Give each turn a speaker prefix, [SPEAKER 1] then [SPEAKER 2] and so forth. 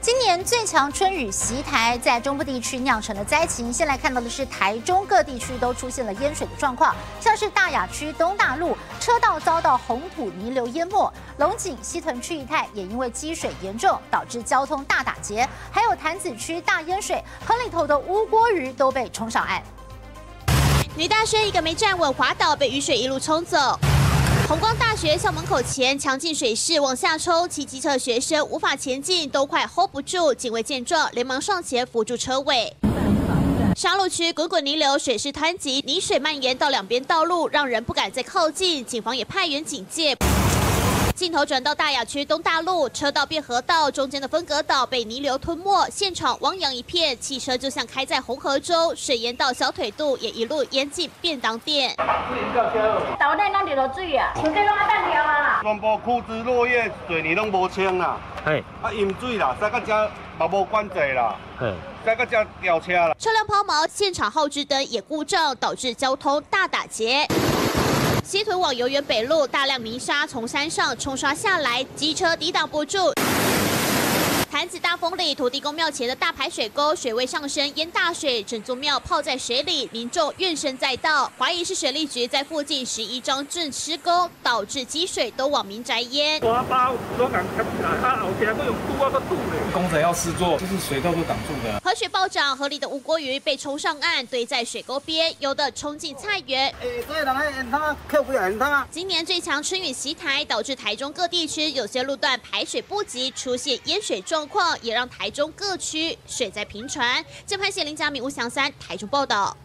[SPEAKER 1] 今年最强春雨袭台，在中部地区酿成了灾情。先来看到的是台中各地区都出现了淹水的状况，像是大雅区东大路车道遭到红土泥流淹没，龙井西屯区一带也因为积水严重，导致交通大打结。还有潭子区大淹水，河里头的乌锅鱼都被冲上岸。
[SPEAKER 2] 女大生一个没站稳滑倒，被雨水一路冲走。红光大学校门口前强劲水势往下冲，骑机车学生无法前进，都快 hold 不住。警卫见状，连忙上前扶住车尾。沙路区滚滚泥流，水势湍急，泥水蔓延到两边道路，让人不敢再靠近。警方也派员警戒。镜头转到大雅区东大路，车道变河道，中间的分隔岛被泥流吞没，现场汪洋一片，汽车就像开在红河中，水淹到小腿肚，也一路淹进便当店。
[SPEAKER 3] 岛内拢流水啊，厝底拢啊等掉啊。
[SPEAKER 4] 全部枯枝落叶，水泥拢无清啦。嘿，啊淹水啦，再到这嘛无管制啦。车啦。
[SPEAKER 2] 车辆抛锚，现场后置灯也故障，导致交通大打结。西屯往游园北路，大量泥沙从山上冲刷下来，机车抵挡不住。潭子大风里，土地公庙前的大排水沟水位上升，淹大水，整座庙泡在水里，民众怨声载道，怀疑是水利局在附近十一张镇施工，导致积水都往民宅淹。
[SPEAKER 5] 工程要施作，就是水道都挡住的。
[SPEAKER 2] 河水暴涨，河里的乌锅鱼被冲上岸，堆在水沟边，有的冲进菜园。今年最强春雨袭台，导致台中各地区有些路段排水不及，出现淹水状。状况也让台中各区水灾频传。正拍写林佳明吴祥三台中报道。